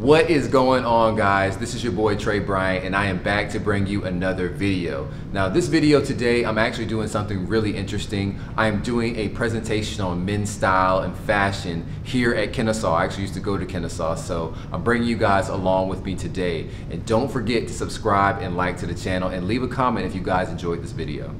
What is going on guys? This is your boy Trey Bryant and I am back to bring you another video. Now this video today, I'm actually doing something really interesting. I am doing a presentation on men's style and fashion here at Kennesaw. I actually used to go to Kennesaw, so I'm bringing you guys along with me today. And don't forget to subscribe and like to the channel and leave a comment if you guys enjoyed this video.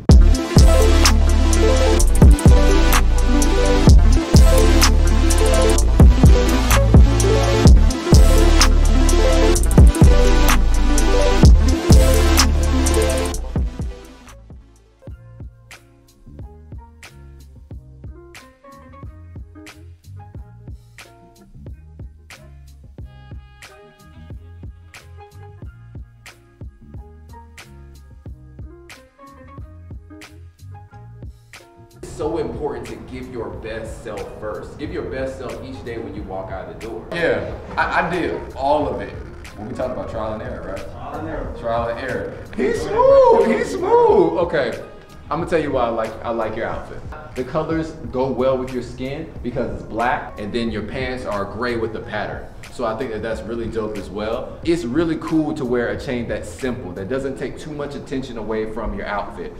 So important to give your best self first. Give your best self each day when you walk out the door. Yeah, I, I did all of it. When we talk about trial and error, right? Trial and error. Trial and error. He's smooth. He's smooth. Okay. I'm gonna tell you why I like I like your outfit. The colors go well with your skin because it's black, and then your pants are gray with the pattern. So I think that that's really dope as well. It's really cool to wear a chain that's simple, that doesn't take too much attention away from your outfit.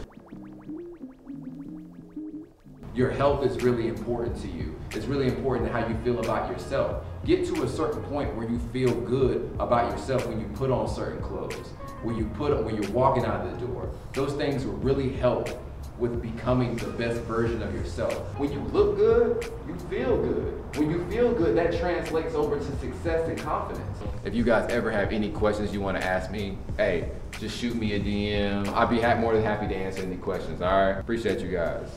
Your health is really important to you. It's really important how you feel about yourself. Get to a certain point where you feel good about yourself when you put on certain clothes, when you put when you're walking out of the door. Those things will really help with becoming the best version of yourself. When you look good, you feel good. When you feel good, that translates over to success and confidence. If you guys ever have any questions you want to ask me, hey, just shoot me a DM. I'd be more than happy to answer any questions, all right? Appreciate you guys.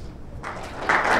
Thank you.